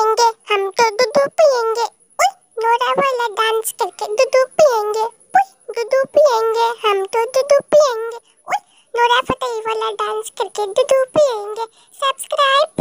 पियेंगे हम तो दूध पियेंगे नोरा वाला डांस करके दूध पियेंगे दूध पियेंगे हम तो दूध पियेंगे नोरा फतेही वाला डांस करके दूध पियेंगे सब्सक्राइब